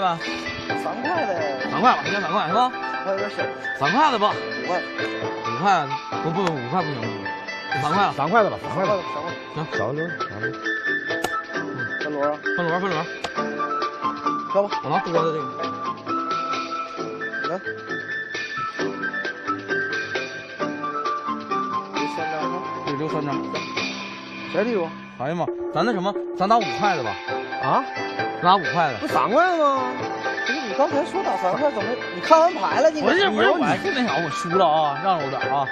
吧，三块的，三块吧，先三块是吧？还有点小，三块的吧，五块，五块不不五块不行，就三块啊，三块的吧，三块的三块的，，三块，小轮，小轮。分螺啊，分轮分轮，要不我拿多的这个，来，留三张啊，对，留三张。谁礼物？哎呀妈，咱那什么，咱打五块的吧，啊，拿五块的。不三块吗？不是你刚才说打三块，怎么？你看完牌了？你不是不是，你我就那啥，我输了啊，让着我点啊，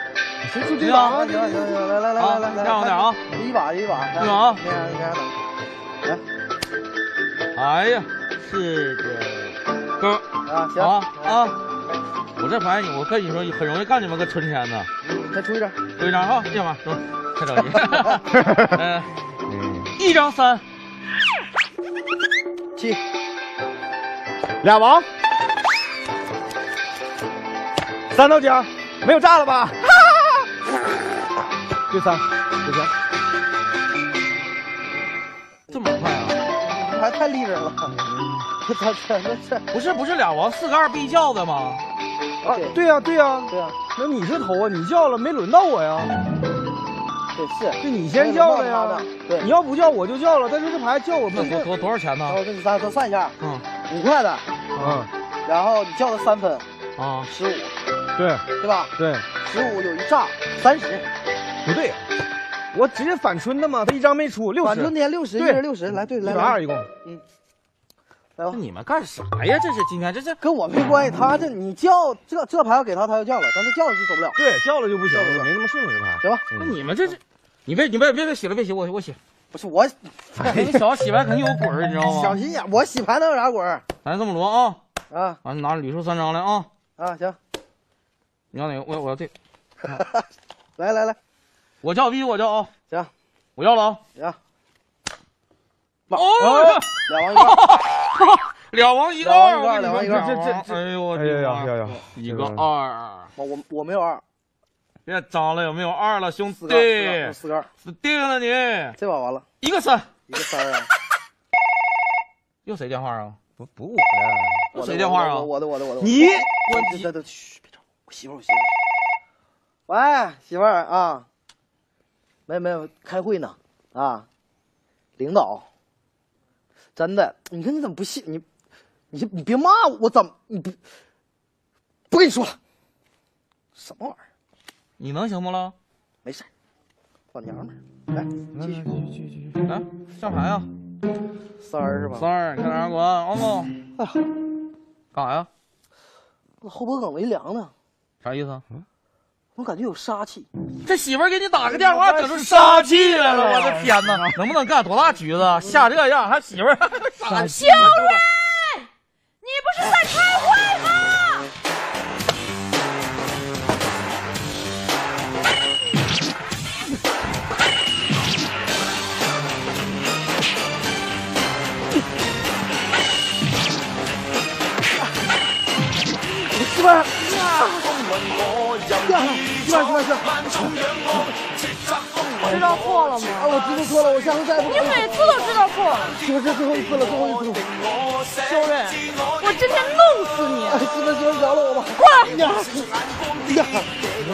谁出对啊行行行行，来来来来来来，让我点啊，一把一把，对啊你看你看等，哎呀，是个勾啊行啊啊！我这牌我跟你说很容易干你们个春天的。你再出一张，出一张哈，这把走，太着急。嗯，嗯，一张三，七，俩王，三道尖，没有炸了吧？对三，对三，这么快啊？你还太利落了，我操，真的是，不是不是俩王四个二必叫的吗？啊对，对呀对呀，对啊，那你是头啊，你叫了没轮到我呀？对是，是你先叫的呀。对，你要不叫我就叫了，但是这牌叫我们多多多少钱呢？然后这是咱咱算一下，嗯五块的，嗯，然后你叫了三分，啊，十五，对对吧？对，十五有一炸，三十，不对，我直接反春的嘛，他一张没出，六反春，天六十，一对人六十，来对来来，百二一共。来吧那。你们干啥呀？这是今天这是跟我没关系，他这你叫这这牌要给他，他就叫了，但是叫了就走不了，对，叫了就不行了，没那么顺手这牌。行吧？那你们这是，你别你别别别洗了，别洗，我我洗。不是我你小子洗牌肯定有鬼儿，你知道吗？小心眼，我洗牌能有啥鬼儿咱这么摞啊，啊完你拿铝数三张来啊，啊？行，你要哪个？我我要这，来来来，我叫必须我叫啊，行我要了啊。行，哦，两王一个，两王一个二，两王一个我跟你说两王一个这这这哎呦我天呀呀呀呀！一个二，我我我没有二，别张了，有没有二了，兄四个二四个四个。二，死定了你！这把完了，一个三，一个三啊，又谁电话啊？不不我我的谁电话啊？我的我的我的，你？我这这嘘，别吵，我媳妇儿我媳妇儿，喂，媳妇儿啊，没没有开会呢。啊，领导，真的，你看你怎么不信你，你你别骂我，我怎么你不不跟你说了，什么玩意儿？你能行不了？没事，老娘们儿，来继续继续继续。来上牌啊！三儿是吧？三儿，你看哪滚？哦，哎呀，干啥呀？我后脖梗子一凉呢，啥意思啊？我感觉有杀气。这媳妇儿给你打个电话，整出杀气来了！我的天哪，能不能干多大局子？吓这样，还媳妇儿杀气？修睿，你不是在开会吗？媳妇儿，呀，媳妇儿媳妇儿媳妇儿，知道错了吗？啊，我知道错了，我下回再也不你每次都知道错这最后一次了，最后一次了。修睿，我今天弄死你！哎，媳妇儿媳妇儿饶了我吧。过来，呀呀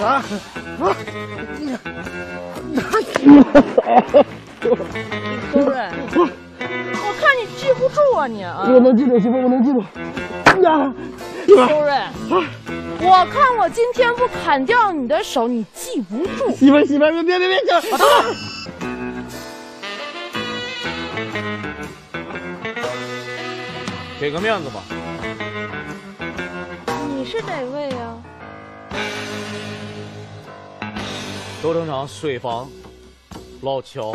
啊！修睿，我看你记不住啊你啊！我能记住，媳妇，我能记住。呀，修睿，我看我今天不砍掉你的手，你记不住。媳妇儿，媳妇儿，别别别别，这给个面子吧。你是哪位呀？都成厂水房老乔。